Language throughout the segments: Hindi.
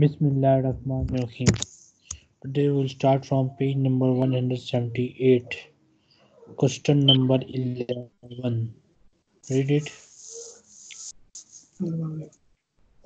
Bismillahirrahmanirrahim. Today we'll start from page number 178. Question number 11. Read it.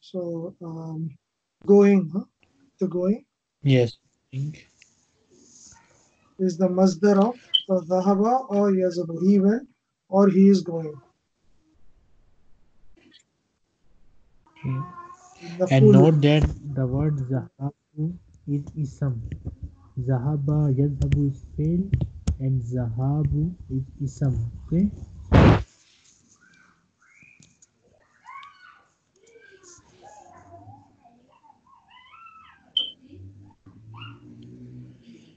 so um, going huh? the going Yes. Think. is the masdar of so dhahaba or yazabu. He went or he is going. Okay. And note that the word zahabu is ism. Zahaba, yazabu is fail and zahabu is ism. Okay.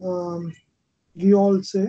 um, we all say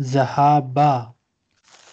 Zahaba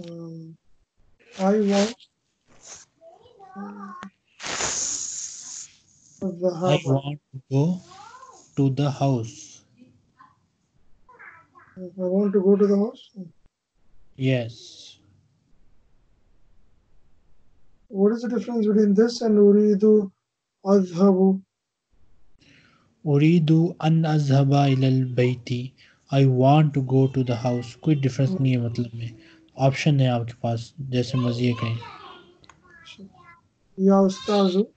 um, I want I want to go to the house. I want to go to the house? Yes. What is the difference between this and Uridu Azhabu? Uridu an azhaba ilal Baiti. I want to go to the house. कोई डिफरेंस नहीं है मतलब में ऑप्शन है आपके पास जैसे मर्ज़ी कहें या उस्ताद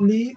Li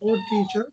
Oh teacher,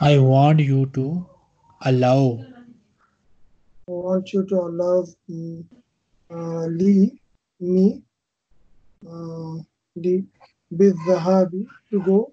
I want you to allow. I want you to allow uh, me, uh, Lee, me, uh, the, with the hobby to go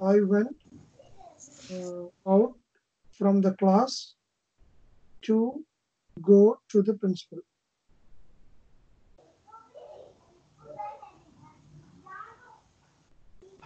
I went uh, out from the class to go to the principal.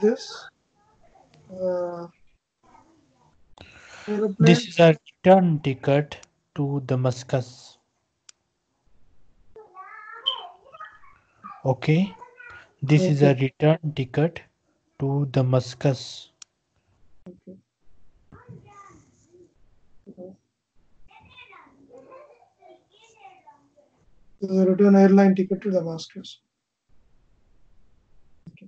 This uh, This is a return ticket to Damascus. Okay. this is a return ticket to Damascus is a return airline ticket to Damascus. Okay.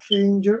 stranger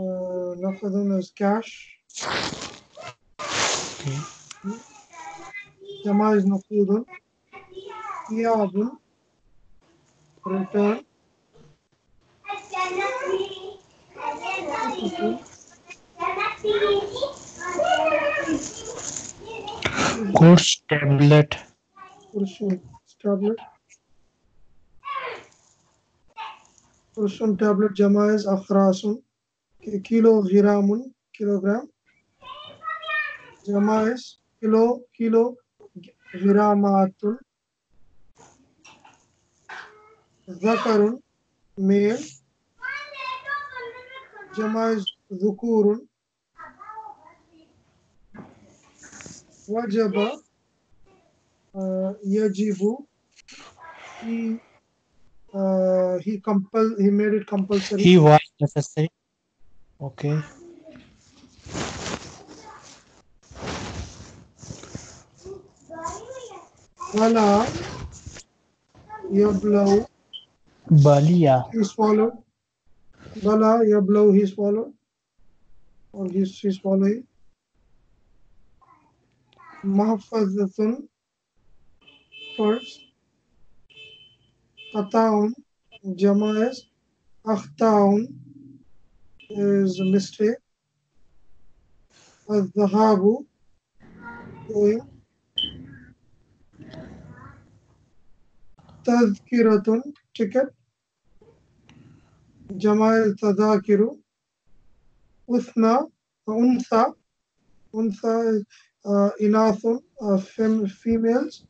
Ee, e, laf eden Özker. Cemal Nukur'un Niyab'ın Refer Kurs tablet. Kursun tablet. Kursun tablet Cemal Akrasun kilo giramun kilogram jama es kilo kilo giramatul zakarun male jama es zukurun wajaba yajibu he made it compulsory. He was necessary. Okay. Bala yablau Balia. he swallowed. Bala yablau he swallowed. Or he's he swallowing. Mahfazatun first. Qataun Jama is Akhtaun is a mistake. Al-Dhahabu going. Tadhkiratun ticket. Jama Tadakiru. Uthna Untha. Untha is uh, Inathun, uh, fem- females.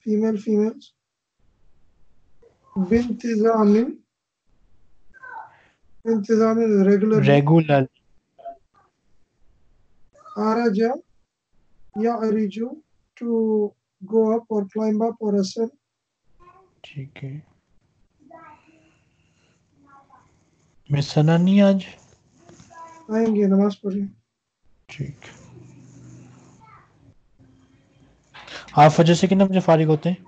Female females. Bintizamin. इंतज़ाम रेगुलर रेगुलर आराजा या अरिजू टू गो अप और क्लाइंब अप और असेंड ठीक है। मैं सना नहीं आज? आएँगे नमाज़ पढ़ी ठीक। आप फजर से कितने बजे फारिग होते हैं?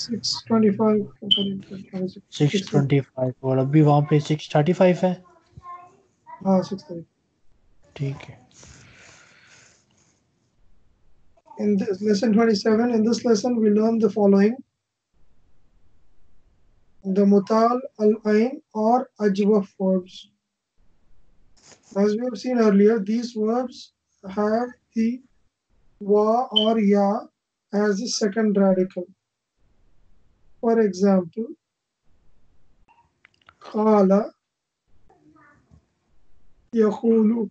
Six twenty five six twenty five और अभी वहाँ पे सिक्स थर्टी फाइव है हाँ सिक्स थर्टी ठीक है In this lesson 27, in this lesson, we learn the following. The mutal, al-ain or ajwaf verbs. As we have seen earlier, these verbs have the wa or ya as the second radical. For example, qala, yaqulu,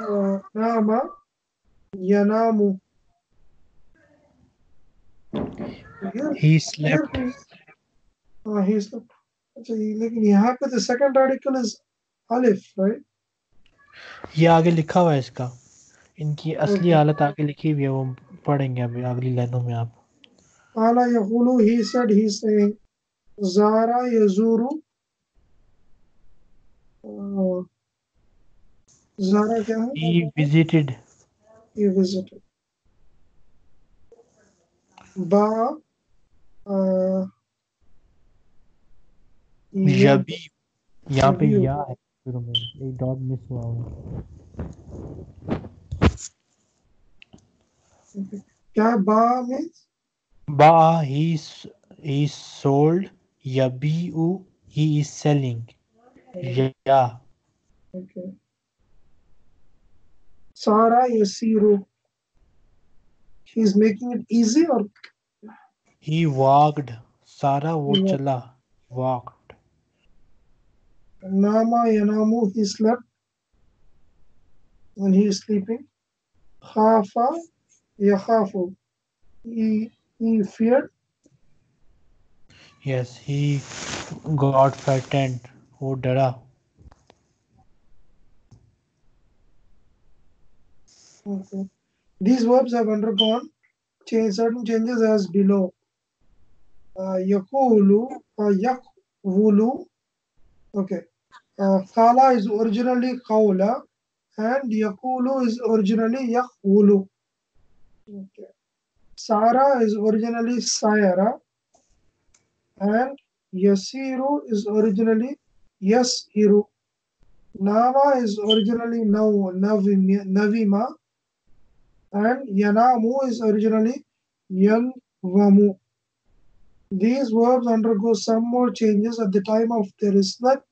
नाम yanamu. He slept. Uh, he slept. अच्छा, लेकिन यहाँ पे the second article is alif, right? ये आगे लिखा हुआ है इसका इनकी असली हालत आगे लिखी हुई है वो पढ़ेंगे अभी अगली लाइनों में आप आला यहुलु ही सेड ही सेइंग जारा यजूरू Zara kya hai? He visited. He visited. Ba. Uh, Jabi. Yahan pe ya hai. Shuru mein. Ek dot miss hua hu. Kya ba means? Ba he he sold. Yabi u he is selling. Yeah. Okay. सारा यसीरू he is making it easy or he walked वो He walked. चला walked Nama Yanamu, he slept when he is sleeping. Khafa Yakhafu, he, he feared. yes he got frightened वो डरा Okay. These verbs have undergone change, certain changes as below. Uh, Yakulu, uh, Yakvulu. Okay. Uh, Kala is originally Kaula and Yakulu is originally Yakvulu. Okay. Sara is originally Sayara and Yasiru is originally Yasiru. Nama is originally Nav, Navim, Navima and Yanamu is originally Yanvamu. These verbs undergo some more changes at the time of their isnad,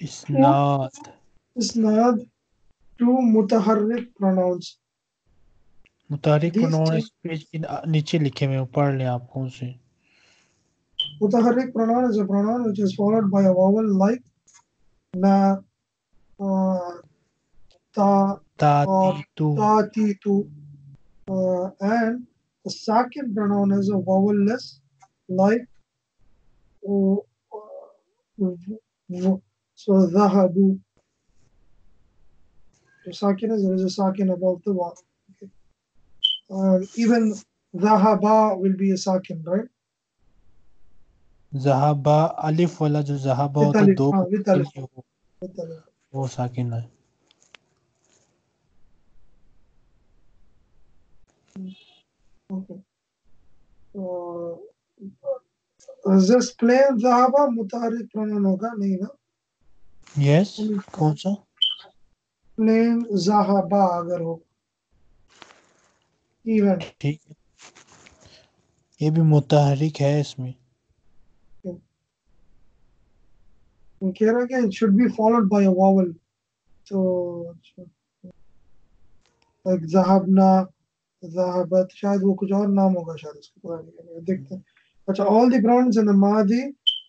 isnad isnad to mutaharrik pronouns. मुतारिक प्रोनाउन पेज के नीचे लिखे हुए हैं, पढ़ लें आप कौन से Mutaharrik pronoun is a pronoun which is followed by a vowel like na, uh, ta, तू ta, ti, uh, and A sakin pronoun is a vowelless, like oh, uh, so dhahabu. So sakin is there is a sakin above the vowel. Okay. Um, even dhahaba will be a sakin, right? जहाबा अलिफ वाला जो जहाबा होता है दो हाँ. वो साकिन है Okay. Uh, this plain dhahaba mutaharrik pronoun होगा नहीं ना यस कौन सा प्लेन जहाबा अगर हो इवन ठीक है ये भी मुतहरिक है इसमें कह रहा है कि should be followed by a vowel तो like जहाबना जहाबत शायद वो कुछ और नाम होगा शायद उसका पता नहीं देखते हैं। अच्छा ऑल द ग्राउंड्स इन मादी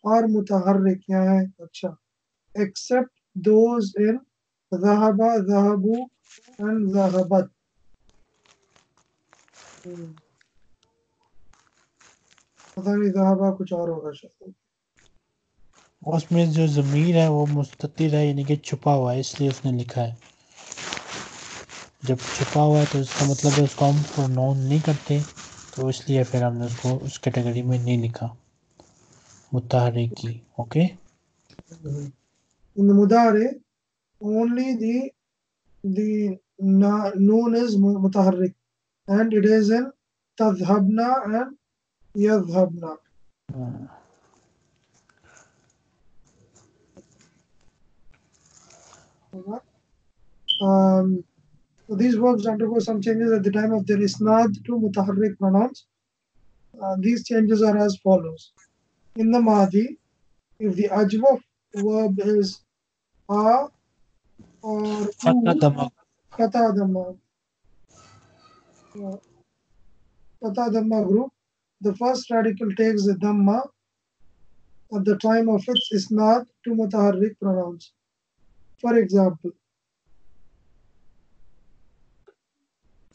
और मुतहरक क्या है। अच्छा एक्सेप्ट दोज इन जहाबा जहाबू एंड जहाबत पता नहीं जहाबा कुछ और होगा शायद। उसमें जो ज़मीर है, वो मुस्तिर है, यानी कि छुपा हुआ है, इसलिए उसने लिखा है। जब छुपा हुआ है तो इसका मतलब है उसको हम प्रोनाउन नहीं करते तो इसलिए फिर हमने उसको उस कैटेगरी में नहीं लिखा। मुतारे की okay hmm. um So these verbs undergo some changes at the time of their isnad to mutaharrik pronouns. Uh, these changes are as follows. In the Mahdi, if the ajwa verb is a or fatadama, dhamma, uh, group, the first radical takes the dhamma at the time of its isnad to mutaharrik pronouns. For example,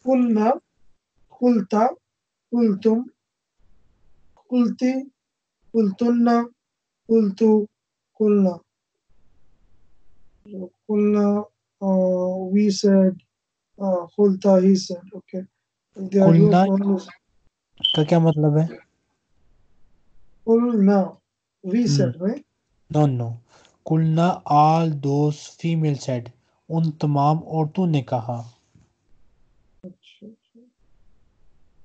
फुलना फुलता फुलतुम फुलती फुलतुन्ना फुलतु फुलना फुलना वी uh, सेड फुलता uh, ही सेड ओके का क्या मतलब है? फुलना वी सेड नो नो कुलना ऑल दोस फीमेल सेड उन तमाम औरतों ने कहा।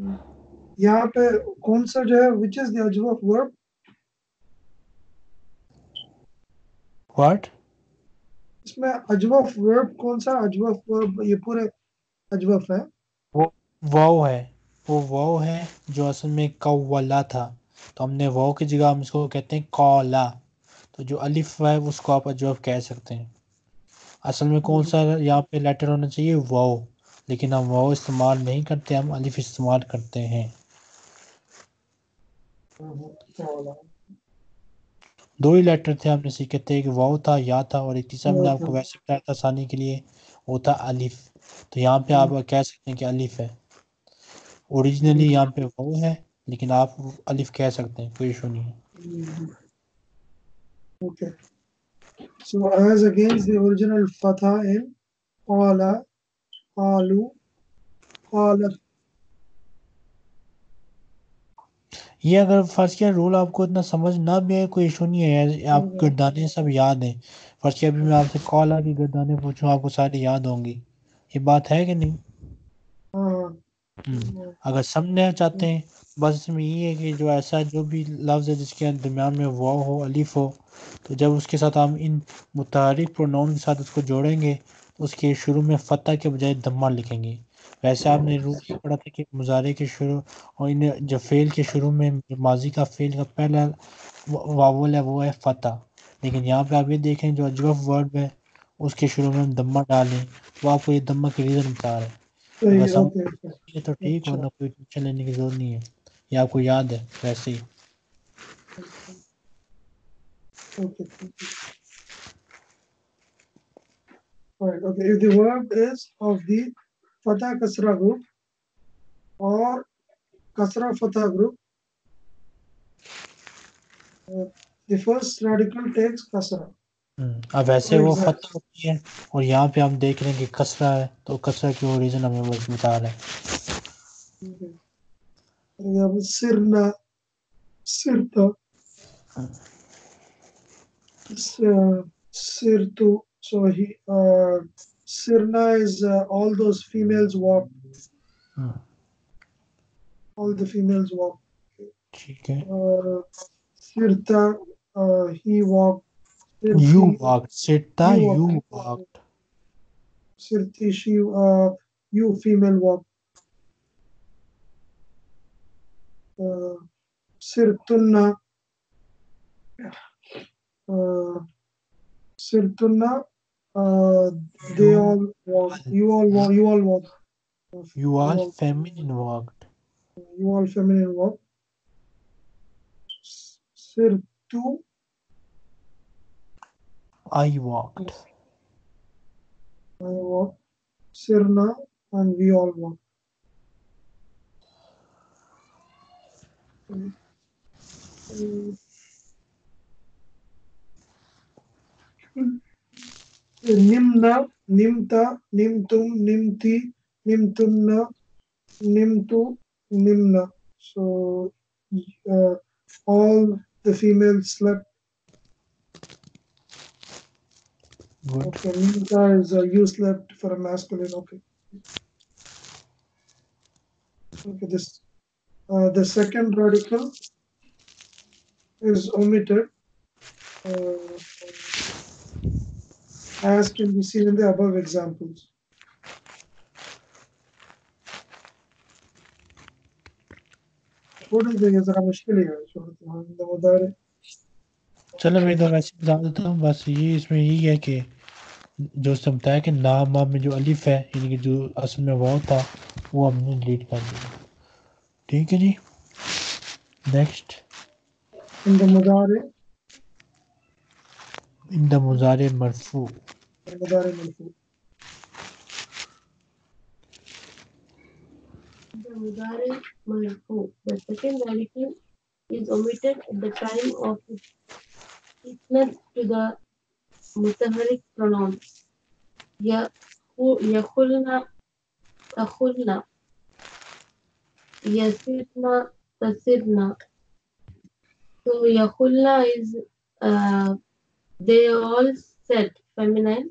यहाँ पे कौन सा जो है is the ajwaf verb? What इसमें अजवफ वर्ब कौन सा अजवफ वर्ब ये पूरे अजवफ है? वाव है। वो वाव है जो असल में कौवला था। तो हमने वाव की जगह हम इसको कहते हैं कौला। तो जो अलिफ है उसको आप अजवफ कह सकते हैं। असल में कौन सा यहाँ पे लेटर होना चाहिए? वाव। लेकिन हम वो इस्तेमाल नहीं करते, हम अलिफ इस्तेमाल करते हैं। दो ही लेटर थे हमने सीखे थे, एक वाव था, या था, और एक तीसरा मैंने आपको वैसे बताया था आसानी के लिए, वो था अलिफ। तो यहाँ पे आप कह सकते हैं कि अलिफ है। ओरिजिनली यहाँ पे वाव है, लेकिन आप अलिफ कह सकते हैं, कोई इशू नहीं है। Okay. So as against the original fatha in qalu, qalat. ये अगर फ़र्स्ट ईयर रूल आपको इतना समझ ना भी आए कोई इशू नहीं है आप हम्म। गर्दाने सब याद हैं। फ़र्स्ट ईयर भी मैं आपसे कॉल की गर्दाने पूछूँ आपको सारी याद होंगी। ये बात है कि नहीं? हाँ, हम्म। अगर समझना चाहते हैं बस इसमें ये है कि जो ऐसा जो भी लफ्ज़ है जिसके दरमियान में वाव हो अलिफ हो तो जब उसके साथ हम इन मुतारिक प्रोनाउन के साथ उसको जोड़ेंगे उसके शुरू में फ़तह के बजाय दम्मा लिखेंगे। वैसे आपने रूल ये पढ़ा था कि मुजारे के शुरू और इन जो फेल के शुरू में माजी का फेल का पहला वावल है वो है फतह। लेकिन यहाँ पे आप ये देखें जो अजरफ वर्ड है उसके शुरू में हम दम्मा डालें तो आपको ये दम्मा के रीज़न बता रहे हैं। तो ठीक अच्छा। वरना कोई टेंशन लेने की ज़रूरत नहीं है। ये आपको याद है वैसे ही। Alright, okay. If the verb is of the Fatah Kasra group or Kasra Fatah group, uh, the first radical takes Kasra. हम्म, अब वैसे वो फतह होती है और यहाँ पे हम देख रहे हैं कि कसरा है तो कसरा की वो रीज़न हमें बस बता रहा है Okay. For example, So he uh, Sirna is uh, all those females walk. Hmm. All the females walk. Okay. Uh, Sirta, uh, he walked. Sirti, you walked. Sirta, walked. you walked. Sirti, she, uh, you female walked. Uh, Sirtunna. Uh, Sirtunna, uh, they You all walk. You all walk. You all walk. You are all- feminine walked You all feminine walk. Sirtu, I walked I walk. Sirna, and we all walk. Mm. Nimna, Nimta, Nimtum, Nimti, Nimtunna, Nimtu, Nimna. So uh, all the females slept. Good Okay, Nimta is uh, you slept for a masculine. Okay. Okay, this uh, the second radical is omitted. Uh, as can be seen in the above examples. थोड़ी जगह जरा मुश्किल ही है सूरत में मुदारे चलो मैं तो वैसे बता देता हूँ बस ये इसमें यही है कि जो उसने बताया कि नाम वाम में जो अलिफ है यानी कि जो असल में वाव था वो हमने डिलीट कर दिया। ठीक है जी? नेक्स्ट in the मुदारे इन द मुजारे मरफू The the second additive is omitted at the time of itness to the mutaharik pronoun. ya akhulna, yasirna, tasirna. So Yakhulna is, uh, they all said feminine.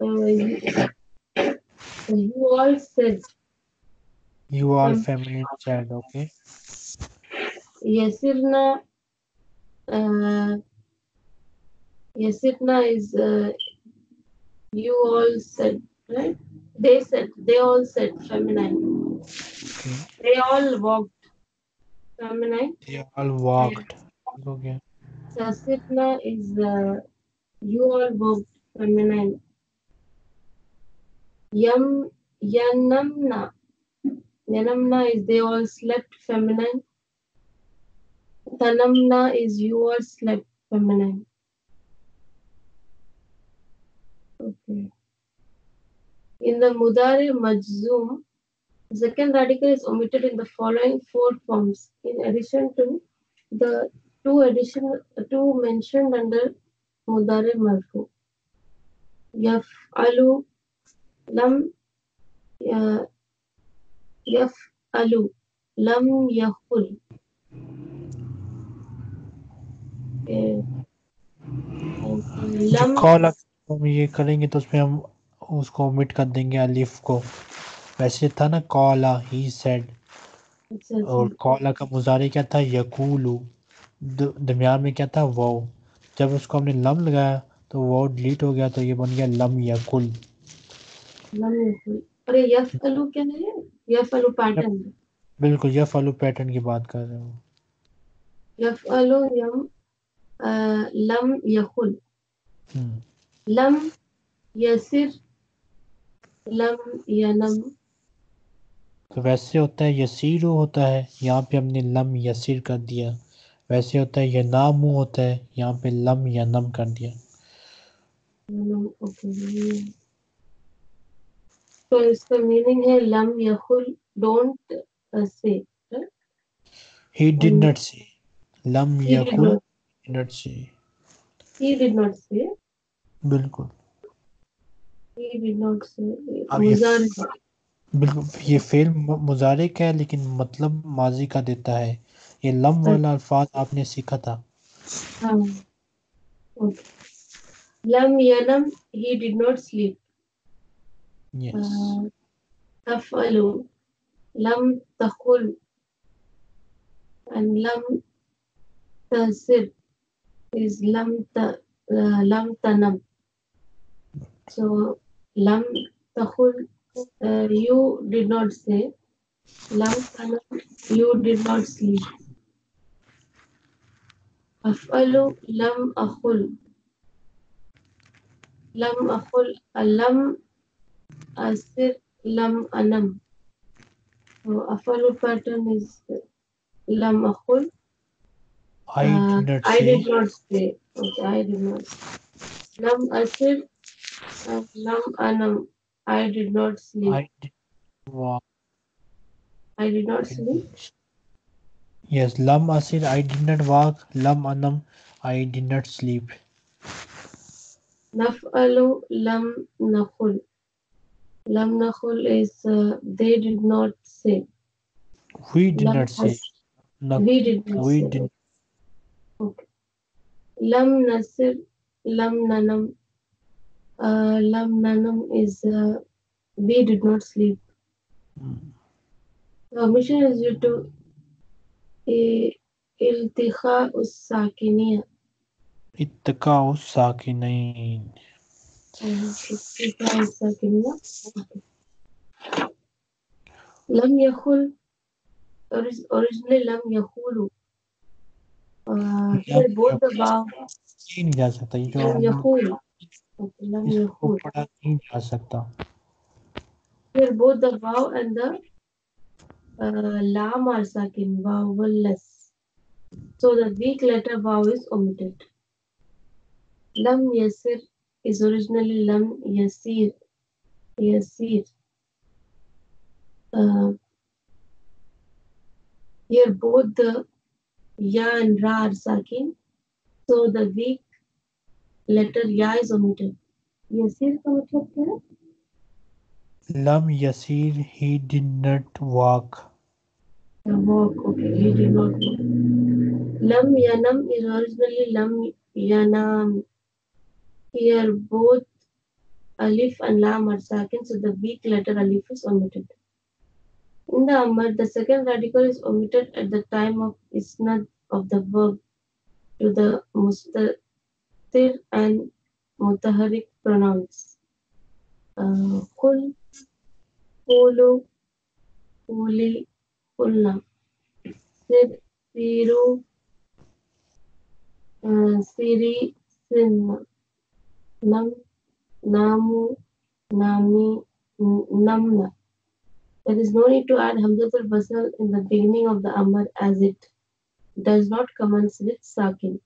uh, you all said. You all um, feminine child, okay. Yasirna uh, Yasirna is uh, you all said, right? They said, they all said feminine. Okay. They all walked. Feminine. They all walked. Okay. गया Yasirna is uh, you all walked feminine. Yam Yanamna. Yanamna is they all slept feminine. Tanamna is you all slept feminine. Okay. In the Mudari Majzoom, second radical is omitted in the following four forms, in addition to the two additional two mentioned under Mudari Marfu. Yaf'alu, lam, ya, yaf'alu, lam yahul. Call हम ये करेंगे तो उसमें हम उसको ओमिट कर देंगे अलिफ को वैसे था ना कॉला ही सेड अच्छा, और कॉला का मुजारे क्या था यकूलू दरमियान में क्या था? वो जब उसको हमने लम लगाया तो वो डिलीट हो गया तो ये बन गया लम लम यकुल अरे यफ अलू क्या है? यफ अलू पैटर्न बिल्कुल यह फॉलो पैटर्न की बात कर रहे हो। यफ अलू यम लम यकुल हम्म, लम यसिर लम यनम तो वैसे होता है यसीरू होता है। यहाँ पे हमने लम यसीर कर दिया। वैसे होता है यनामू होता है यहाँ पे लम या नम कर दिया। तो इसका मीनिंग है lump don't say he did Hmm. Not say lump He did not. Not से he did not say बिल्कुल। He did not say ये- बिल्कुल ये फेल मु- मुजारे का है लेकिन मतलब माजी का देता है। ये लम वाला अल्फाज आपने सीखा था हाँ लम यनम he did not sleep yes uh, तफअलु लम and lam tasir is lam ta uh, lam tanam so lam takul uh, you did not say lam tanam you did not sleep Afalu lam akhul. Lam akhul alam asir lam anam. So Afalu pattern is lam akhul. I did uh, not sleep. Okay, I did not say. Lam asir lam anam. I did not sleep. I did, wow. I did not sleep. Yes, Lam Asir, I did not walk. Lam Anam, I did not sleep. Naf'alu lam nakhul. Lam nakhul is uh, they did not say. We did Lam not say. No, we did not we say. did. Okay. Lam nasir lam nanam. Uh, lam nanam is uh, we did not sleep. The omission is due to a iltikha us-sakiniya. इत्तकाउ साकिनैन iltikha us-sakiniya. Okay. Lam yakhul orig- originally lam yakhulu. Uh, here both the vowel ये नहीं जा सकता ये जो. पढ़ा नहीं जा सकता the vowel and the uh, lam are sakin, vowelless. So the weak letter vowel is omitted. Lam yasir is originally lam yasir. Yasir. Uh, here both the ya and ra are sakin. So the weak letter ya is omitted. Yasir का मतलब क्या है? Lam Yasir, he did not walk. Walk, okay, he did not walk. Lam Yanam is originally Lam Yanam. Here both Alif and Lam are sakin, so the weak letter Alif is omitted. In the Amar, the second radical is omitted at the time of isnad of the verb to the mustatir and mutaharik pronouns. Uh, Kuli, Kulna. Sir, Siru, uh, Siri, Sin, Nam, Namu, Nami, Namna. There is no need to add Hamzatul Basal in the beginning of the Amar as it does not commence with Sakin.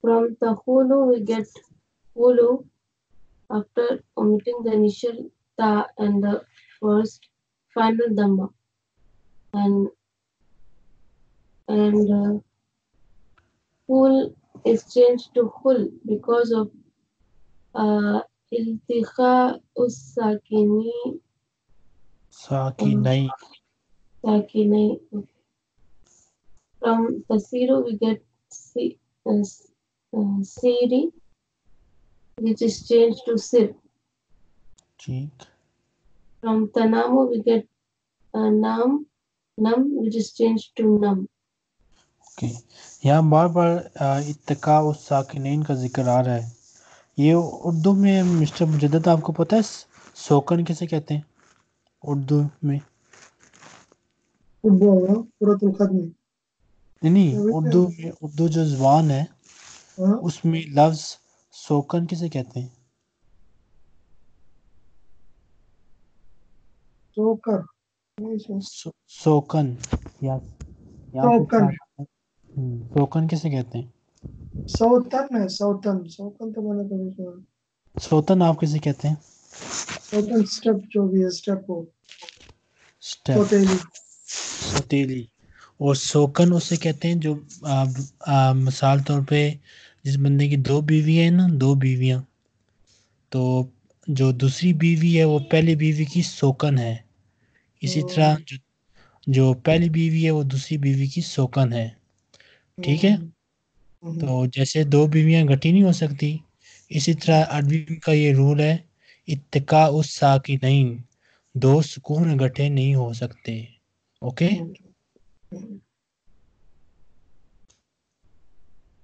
From Tahulu we get Hulu after omitting the initial Ta and the first final Dhamma. And and uh, Hul is changed to Hul because of uh, Iltikha Usakini Sakinai. Sakini. From Tasiru we get si, uh, s- uh, Siri which is changed to Sir. ठीक। From Tanamu we get uh, Nam Nam which is changed to Nam. Okay यहाँ बार बार इत्तका उस साकिनीन का ज़िक्र आ रहा है। ये उर्दू में मिस्टर मुजद्दद आपको पता है सोकन किसे कहते हैं? उर्दू में। उर्दू होगा पूरतुल खत में नहीं नहीं उर्दू में उर्दू जो ज़ुबान है हाँ। उसमें लफ्ज सोकन किसे कहते हैं? सो, सोकन। या फिर सोकन। हम्म, सोकन किसे कहते हैं? सौतन है सौतन। सौतन तो मैंने कभी सुना सोतन आप किसे कहते हैं? सौतन स्टेप जो भी है स्टेप हो। स्टेप। सौतेली। सतीली। और सोकन उसे कहते हैं जो आ, आ, मिसाल तौर पे जिस बंदे की दो बीवी है ना दो बीवियाँ तो जो दूसरी बीवी है वो पहली बीवी की सोकन है। इसी तरह जो जो पहली बीवी है वो दूसरी बीवी की सोकन है। ठीक है? हम्म, तो जैसे दो बीवियाँ घटी नहीं हो सकती इसी तरह अरबी का ये रूल है इतका उस सा की नहीं दो सुकून गठे नहीं हो सकते। Okay hmm,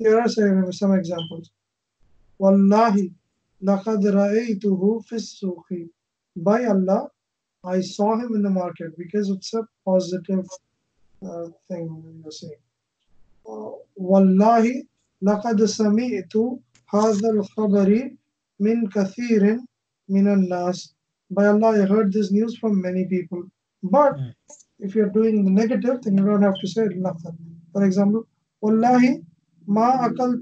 Here are some, some examples. Wallahi, laqad ra'aytuhu fi suqi. By Allah, I saw him in the market because it's a positive uh, thing you're saying. Uh, wallahi, laqad sami'tu tu al-khabari min kathirin min al-nas. By Allah, I heard this news from many people. But hmm. if you're doing the negative, then you don't have to say nothing. For example, Wallahi, मा तो अकल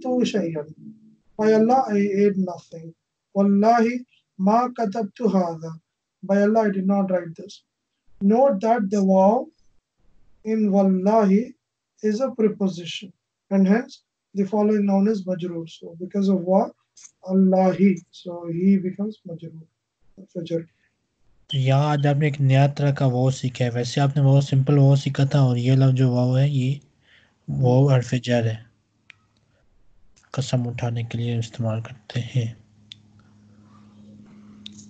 वैसे आपने वाव सिंपल वो सीखा था, और ये लव जो वाव है, ये वाव अल्फजर है। कसम उठाने के लिए इस्तेमाल करते हैं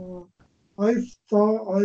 Uh, I thought I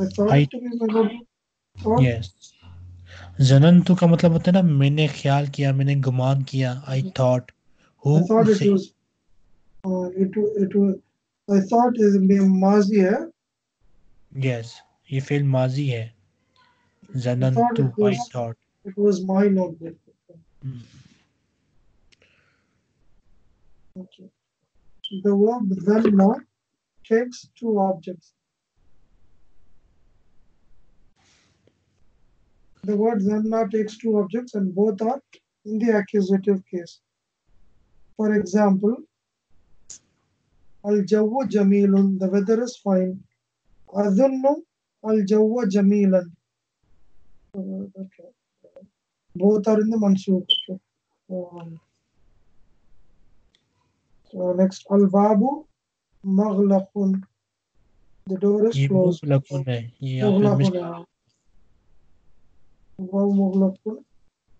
I thought I- it to be my notebook. Thought yes जनंतु का मतलब होता है ना मैंने ख्याल किया मैंने गुमान किया I thought who I thought I thought is mazi hai. Yes, ये field mazi hai. Zanan to. It was my notebook. Mm. Okay. The verb then takes two objects. The word zanna takes two objects and both are in the accusative case. For example, Al-Jawwa Jamilun, the weather is fine. Adhunnu Al-Jawwa Jamilan. Uh, okay. Both are in the Mansur. Okay. Um, so next, Al-Babu Maghlaqun. The door is closed. Maghlaqun. Wow, Maghlaqun.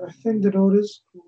I think the door is closed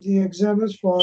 The exam is far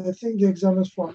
I think the exam is far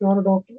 You are a doctor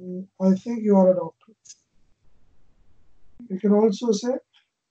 Mm, I think you are a doctor. You can also say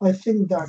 I think that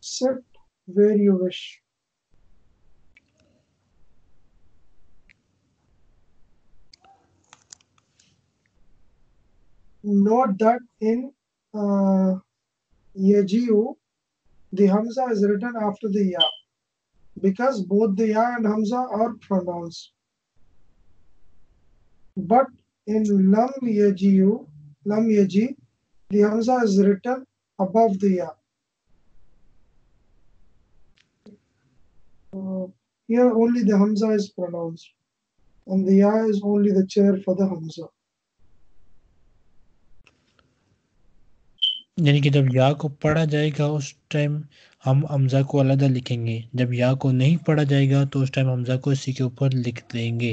sit where you wish note that in uh, Yajiu, the Hamza is written after the Ya because both the Ya and Hamza are pronounced. But in lam yaji'u, lam yaji, the hamza is written above the ya. Uh, here only the hamza is pronounced and the ya is only the chair for the hamza. यानी कि जब या को पढ़ा जाएगा उस टाइम हम हमजा को अलग लिखेंगे जब या को नहीं पढ़ा जाएगा तो उस टाइम हमजा को इसी के ऊपर लिख देंगे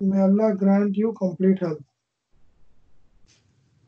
May Allah grant you complete health.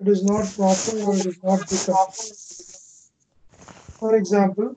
it is not proper or it is not becoming. For example,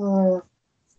uh,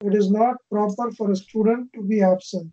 It is not proper for a student to be absent.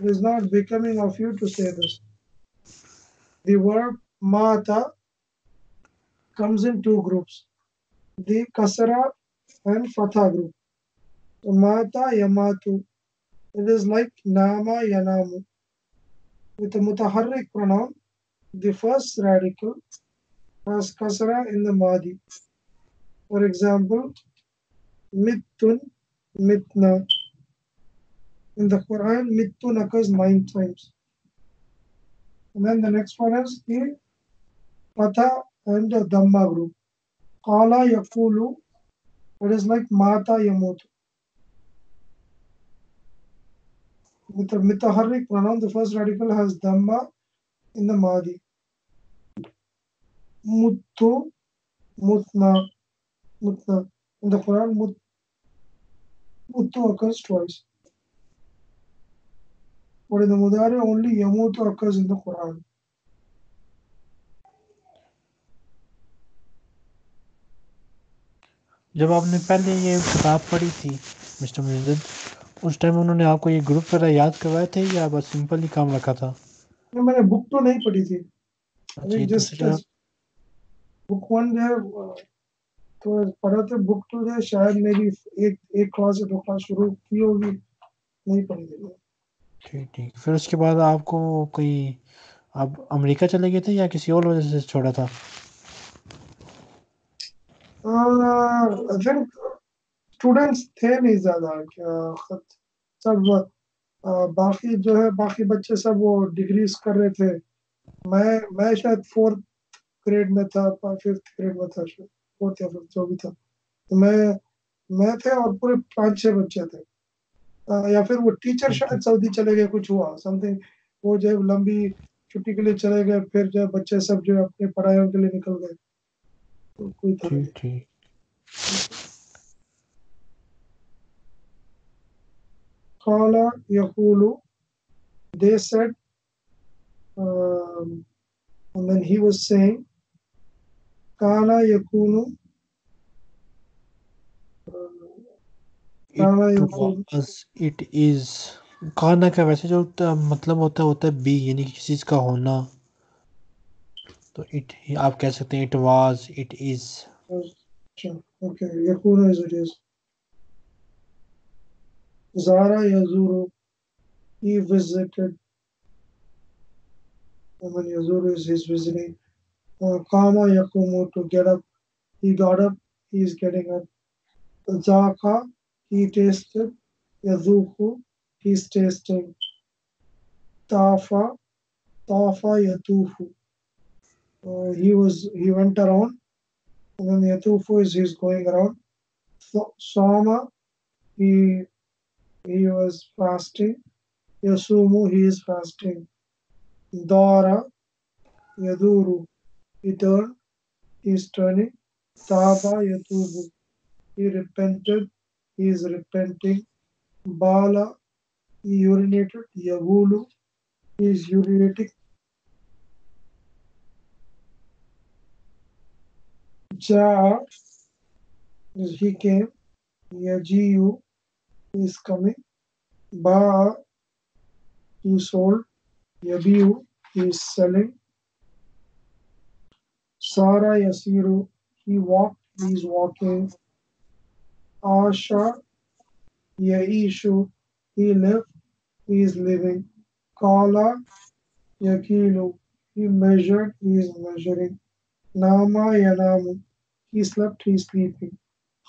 It is not becoming of you to say this. The verb mata comes in two groups. The kasara and fatha group. So mata yamatu. It is like nama yanamu. With a mutaharrik pronoun, the first radical has kasara in the madi. For example, mittun, mitna. In the Quran, mittun occurs nine times. And then the next one is the Fatha and the Dhamma group. Qala yakulu, it is like Mata Yamut. With the mutaharrik pronoun, the first radical has Dhamma in the Madi. Muttu, Mutna, Mutna. In the Quran, mut, Muttu occurs twice. But in the Mudari, only Yamutu occurs in the Quran. जब आपने पहले ये किताब पढ़ी थी मिस्टर मुजद्दिद उस टाइम उन्होंने आपको ये ग्रुप वगैरह याद करवाए थे या बस सिंपल ही काम रखा था मैंने बुक तो नहीं पढ़ी थी अच्छा बुक वन जो है तो पढ़ा था बुक टू जो है शायद मेरी एक एक क्लास से दो क्लास शुरू की होगी नहीं पढ़ी थी ठीक ठीक। फिर उसके बाद आपको कोई आप अमेरिका चले गए थे या किसी और वजह से छोड़ा था? आई थिंक स्टूडेंट्स थे नहीं ज़्यादा क्या सब बाकी जो है बाकी बच्चे सब वो डिग्रीज कर रहे थे। मैं मैं शायद फोर्थ ग्रेड में था फिफ्थ ग्रेड में था फोर्थ या फिफ्थ जो भी था। तो मैं मैं थे और पूरे पाँच छह बच्चे थे। अ, या फिर वो टीचर शायद सऊदी चले गए कुछ हुआ समथिंग वो जो है लंबी छुट्टी के लिए चले गए फिर जो है बच्चे सब जो है अपनी पढ़ाइयों के लिए निकल गए। तो कोई था ठीक ठीक। Yaqulu, they said, um, and then he was saying, काला यकूनु। इट इज़ काना का वैसे जो मतलब होता है होता है बी यानी किसी चीज़ का होना। तो इट आप कह सकते हैं it was it is Zara Uh, Kama Yakumu, to get up, he got up, he is getting up. Zaka, he tasted. Yazuku, he's tasting. Tafa, Tafa Yatufu. Uh, he was he went around, and then Yatufu is he's going around. So, Soma, he he was fasting. Yasumu, he is fasting. Dara, Yaduru, he turned, he is turning. Taba Yatubu, he repented, he is repenting. Bala, he urinated. Yagulu, he is urinating. Jaa, he came yajiu is coming ba he sold yabiu he is selling sara yasiru he walked he's walking. Asha yaishu he lived he is living. Kala yakilu he measured he is measuring. Nama yanamu he slept he is sleeping.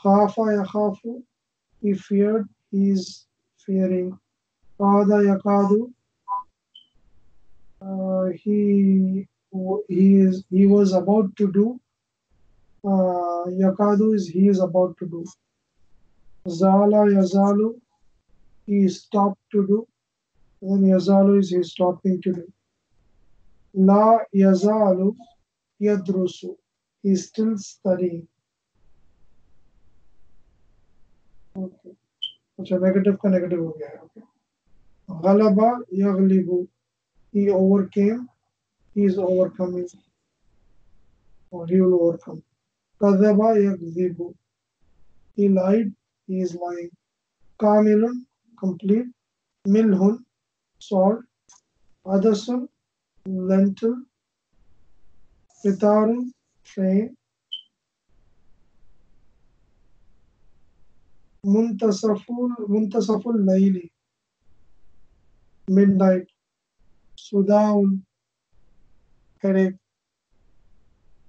Khafa yakhafu he feared he is fearing. Kada yakadu uh, he he is he was about to do uh, yakadu is he is about to do zala yazalu he stopped to do and yazalu is he stopping to do la yazalu yadrusu he is still studying okay अच्छा नेगेटिव का नेगेटिव हो गया है ओके गलबा यगलिबु he overcame he is overcoming or he will overcome. Kadhaba yakzibu. He lied he is lying. Kamilun complete. Milhun salt. Adasun lentil. Fitarun train. Muntasaful muntasaful layli. Midnight. Sudaun headache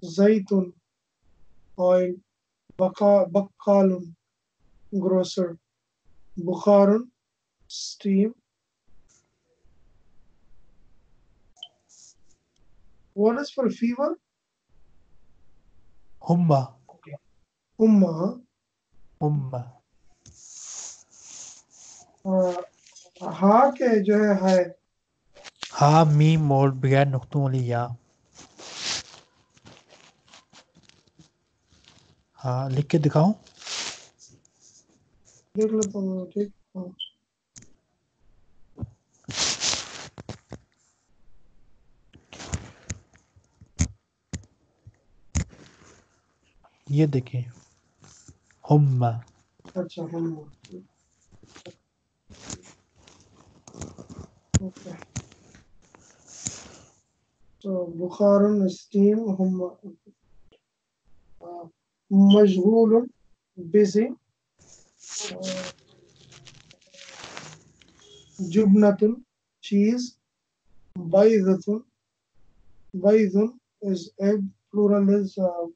zaytun oil bakkalun grocer bukharun steam what is for fever humma umma humma uh, हाँ के जो है है हा नुक्तों वाली या हाँ लिख के दिखाऊँ देख लेता हाँ ये देखिए हुम्मा अच्छा हम ओके तो बुखारन स्टीम मशगूल बिज़ी जुबनतुन चीज़ बैदतुन बैदुन is egg plural is uh,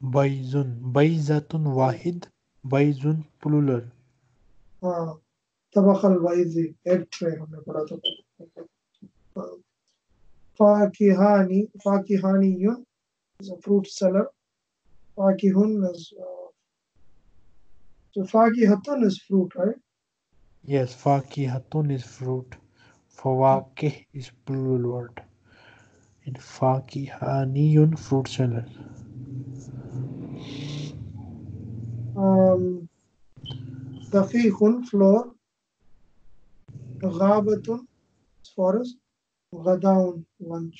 बैजुन बैजतुन वाहिद बैजुन प्लूरल हाँ। तबखल वाइजी एग ट्रे हमने पढ़ा था फाकिहानी फाकिहानी युन is a fruit seller fakihun is uh, so fakihatun is fruit right Yes, fakihatun is fruit. Fawakih is plural word. And fakihaniyun fruit seller. um dafiqun floor ghabatun is forest ghadaun lunch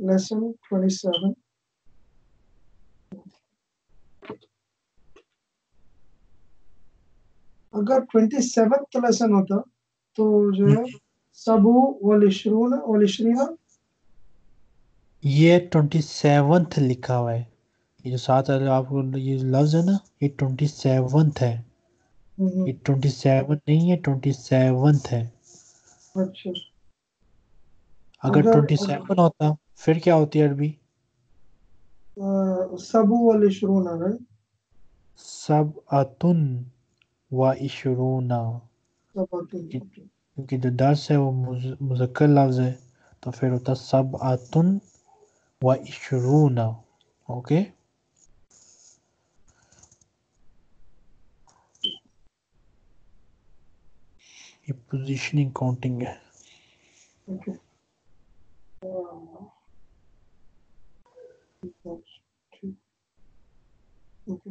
lesson 27 अगर ट्वेंटी सेवन लेसन होता तो जो है सबू वलिशरून वलिशरीना ये ट्वेंटी सेवंथ लिखा हुआ है। ये जो साथ आपको ये लफ्ज है ना ये ट्वेंटी सेवंथ है ये ट्वेंटी सेवन नहीं है ट्वेंटी सेवंथ है। अच्छा। अगर ट्वेंटी सेवन होता फिर क्या होती है अरबी? सबू वलिशरून सब अतुन व इशरूना सब क्योंकि जो दस है वो मुज- मुजक्कर लफ्ज है तो फिर होता सब आतुन व इशरूना ओके ये पोजीशनिंग काउंटिंग है ओके ठीक okay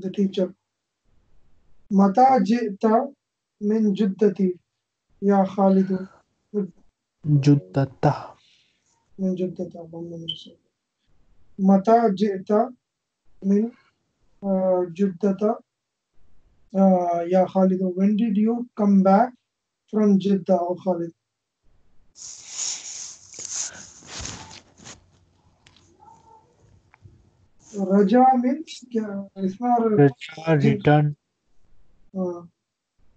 the teacher. Mata jita min juddati ya Khalidu. Juddata. Min juddata. Mata jita min uh, juddata uh, ya Khalidu. When did you come back from Jeddah, O Khalid? Raza means क्या इसमें और रजा रिटर्न हाँ,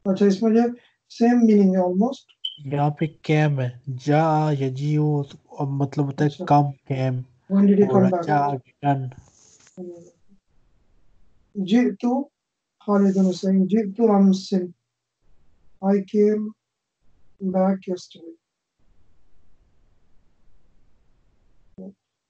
अच्छा इसमें जो सेम मीनिंग है ऑलमोस्ट यहाँ पे कैम है जा यजीओ और मतलब होता है अच्छा। Come came when did you और come रजा back रिटर्न जितु Khalid was saying जितु amsin I came back yesterday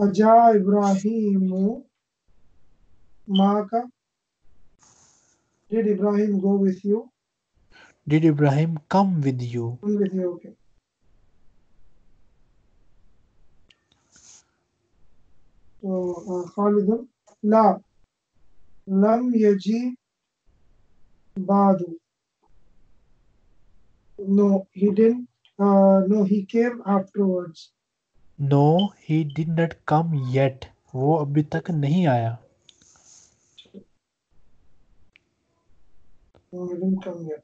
अजा Ibrahim Maka. Did Ibrahim go with you? Did Ibrahim come with you? Come with you, okay. So, uh, Khalid, Lam Yaji Badu. No, he didn't. Uh, no, he came afterwards. No, he did not come yet. वो अभी तक नहीं आया no he didn't come yet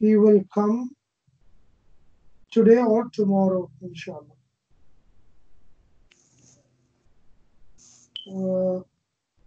he will come today or tomorrow inshallah uh,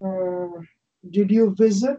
uh, did you visit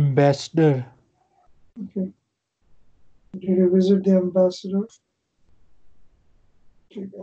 ambassador Okay. Did you visit the ambassador?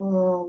uh,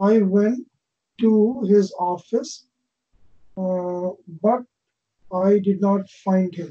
I went to his office uh, but I did not find him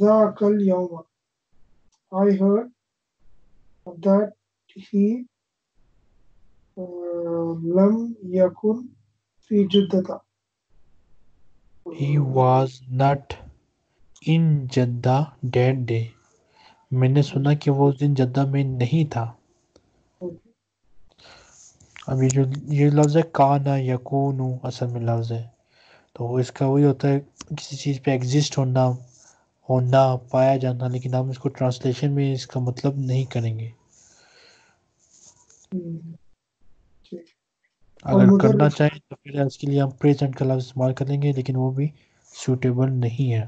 Zakal Yoma. I heard that he Lam Yakun Fi Juddata. He was not in Jeddah that day. मैंने सुना कि वो उस दिन जद्दा में नहीं था अब ये जो ये लफ्ज़ है काना या कोनू असल में लफ्ज़ है तो इसका वही होता है किसी चीज़ पे एग्जिस्ट होना होना पाया जाना लेकिन हम इसको ट्रांसलेशन में इसका मतलब नहीं करेंगे हम्म, ठीक अगर मुदर्रिस- करना चाहें तो फिर इसके लिए हम प्रेजेंट का लफ्ज़ इस्तेमाल करेंगे लेकिन वो भी सूटेबल नहीं है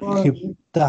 खिब्ता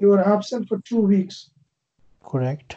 You were absent for two weeks. correct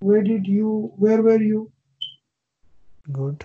Where did you? Where were you? good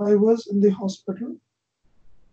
I was in the hospital.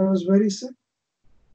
I was very sick.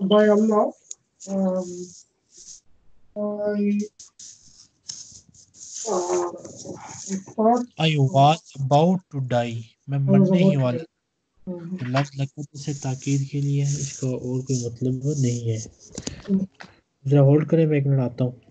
by Allah um, I uh, I thought I was about to die मैं मरने ही वाला. तो लफ्ज लकत से ताकीद के लिए है। इसका और कोई मतलब नहीं है। जरा होल्ड करें मैं एक मिनट आता हूँ।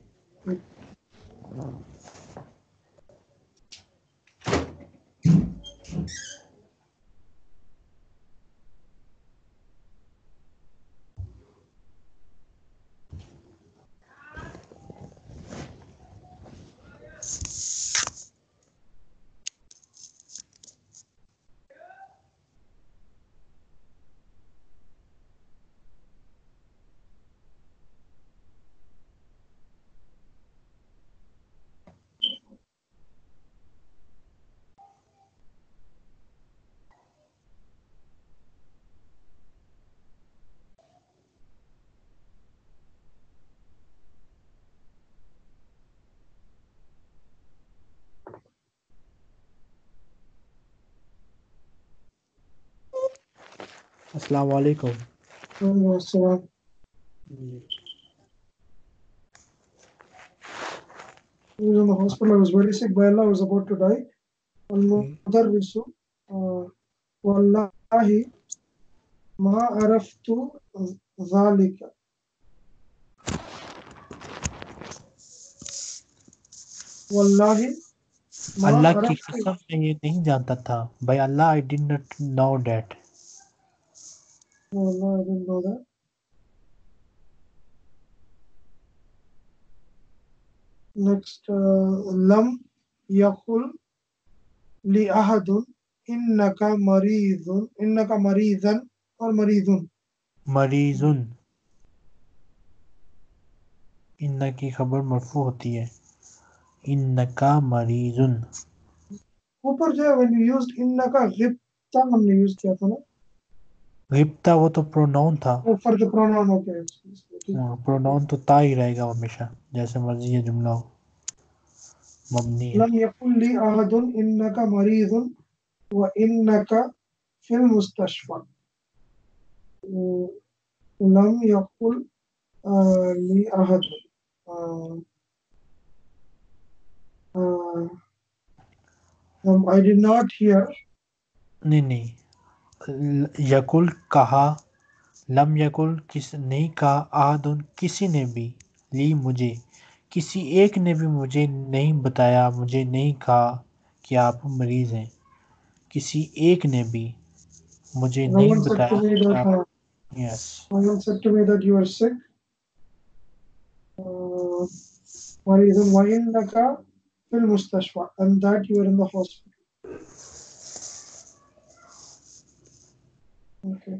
अस्सलाम He was in the hospital. He was very sick. By Allah, was about to die. Al-Mudarrisu, Wallahi, Ma Araftu Zalika. Wallahi, अल्लाह की कसम मैं ये नहीं जानता था भाई अल्लाह I did not know that No, no, I didn't know that. Next, lam yakul li ahadun innaka maridun innaka maridan or maridun मरीजुन इन्ना की खबर मरफू होती है इन्नका मरीजुन ऊपर जो है व्हेन यू यूज्ड इन्नका गिब तक हमने यूज़ किया था ना रिप वो तो प्रोनाउन था। ऊपर हाँ, तो प्रोनाउन हो गया प्रोनाउन तो ता ही रहेगा हमेशा जैसे मर्ज़ी ये जुमला हो। मबनी लम यकुल ली अहदुन इन्नका मरीजुन व इन्नका फिल मुस्तशफा। लम यकुल ली अहदुन। um, I did not hear नहीं नहीं। यकुल कहा लम यकुल किस नहीं कहा आदुन किसी ने भी ली मुझे। किसी एक ने भी मुझे नहीं बताया मुझे नहीं कहा कि आप मरीज़ हैं। किसी एक ने भी मुझे no नहीं बताया yes reason why in the का फिल मुस्तशफा and okay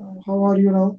Uh, how are you now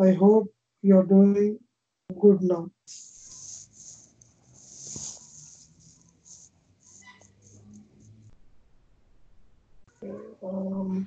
I hope you're doing good now um,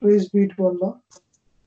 praise be to Allah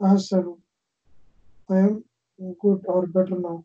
Ahsan, I am good or better now.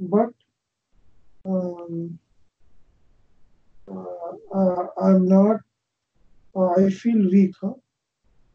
but um, uh, uh, I'm not uh, I feel weak huh?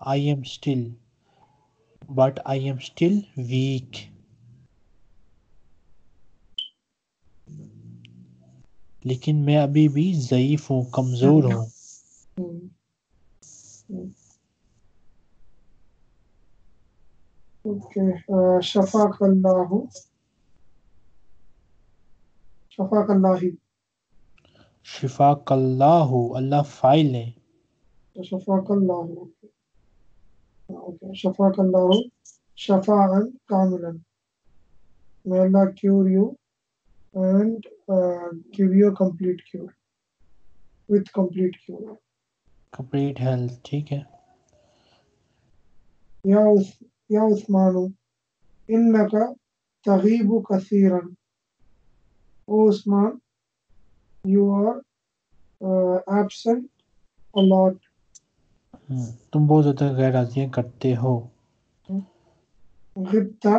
I am still but I am still weak लेकिन मैं अभी भी ज़यीफ हूँ कमज़ोर हूँ Hmm. Hmm. Okay, uh, Shafaq Allahu. Shafaq Allahi. शिफा कल्लाहु अल्लाह फ़ाइल है Allahu. Okay, Shafaq Allahu. Shafa'an Kamilan. May Allah cure you and क्यूबीओ complete cure with complete cure complete health ठीक है। या उस या उस्मान इन्नका तगीबु कसीरन। O Usman you are absent a lot तुम बहुत ज़्यादा गैर हाजिर करते हो। गिब्ता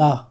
ला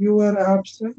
You were absent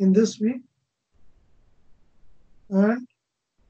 in this week and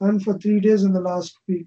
and for three days in the last week.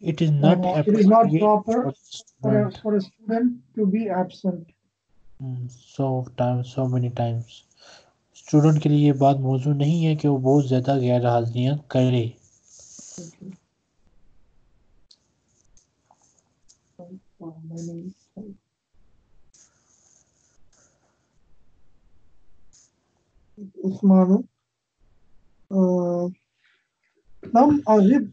it is not uh, it is not proper for a, for a student to be absent so time so many times student ke liye ये बात मौजू नहीं है कि वो बहुत ज़्यादा गैर हाजिरियाँ करे okay. Osmanu. Uh, Nam Azib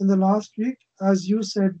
in the last week as you said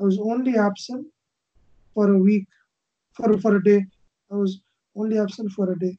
I was only absent for a week for, for a day I was only absent for a day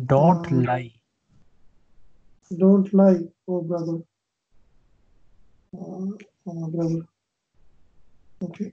Don't Uh, lie. Don't lie oh brother. oh brother. Okay.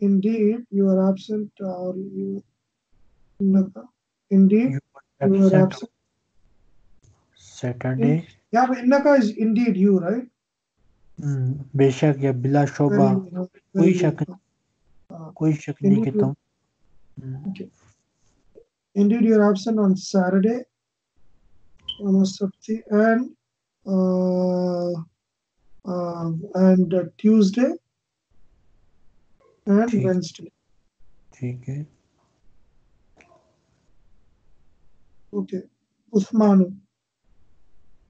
Indeed, you are absent, or you. Indeed, you are absent. You are absent. Saturday. Yeah, but innaka is indeed you, right? बेशक या बिला शोभा Indeed, you are absent on Saturday, and uh, uh, and uh, Tuesday, and ठीक Wednesday. ठीक है Okay. Uthmanu.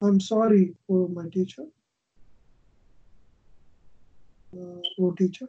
I'm sorry for my teacher. Uh, oh teacher.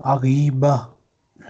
अगीबा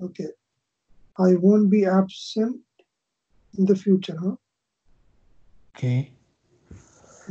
Okay. I won't be absent in the future, huh? okay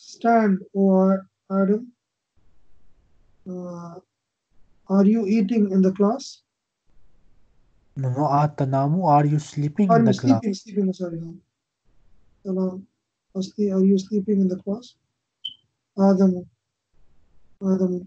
Stand, O Adam. Uh, are you eating in the class? no no atanamu are you sleeping Are in you the class sleeping? Sleeping, sorry. no. Salam. Firstly, are you sleeping in the class? Adam. Adam.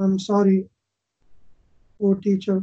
I'm sorry O teacher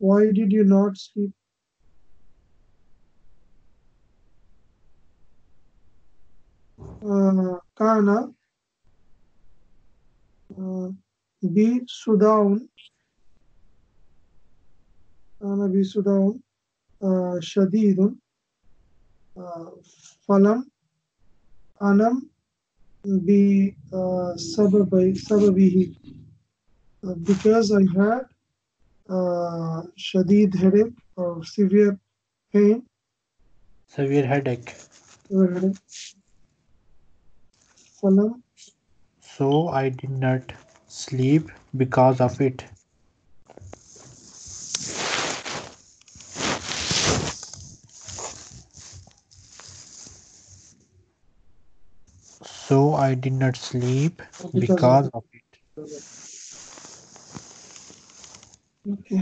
why did you not sleep uh, kana uh, be sudaun kana be sudaun uh, shadidun falam anam uh, bi sababihi uh, because I had uh, shadid headache or severe pain. Severe headache. So I did not sleep because of it. so I did not sleep because of it Okay.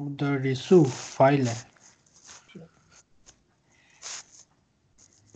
मुदरिसु file है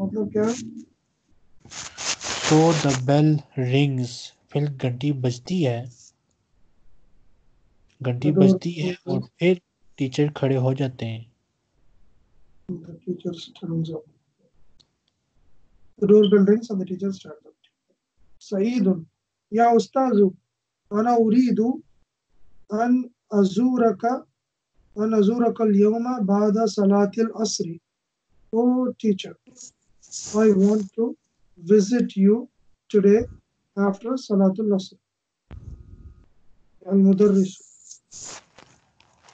मतलब क्या so the bell rings फिर घंटी बजती है घंटी बजती है और फिर टीचर खड़े हो जाते हैं the teacher stands up. The doorbell rings and the teacher stands up. Saidun, ya ustazu, ana uridu an azuraka an azuraka al-yawma ba'da salatil asri. Oh teacher, I want to visit you today after salatul asr. Al-mudarrisu.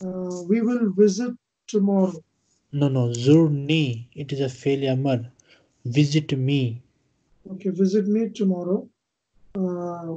Uh, we will visit tomorrow. no no zurni it is a failure amar visit me Okay, visit me tomorrow. Uh,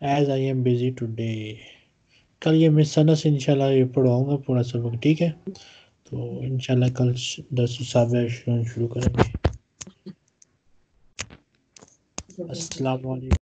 as I am busy today कल ये मैं सना से इंशाल्लाह ये पढ़ाऊंगा पूरा सबक ठीक है तो इंशाल्लाह कल दस सावे शुरू करेंगे। अस्सलाम वालेकुम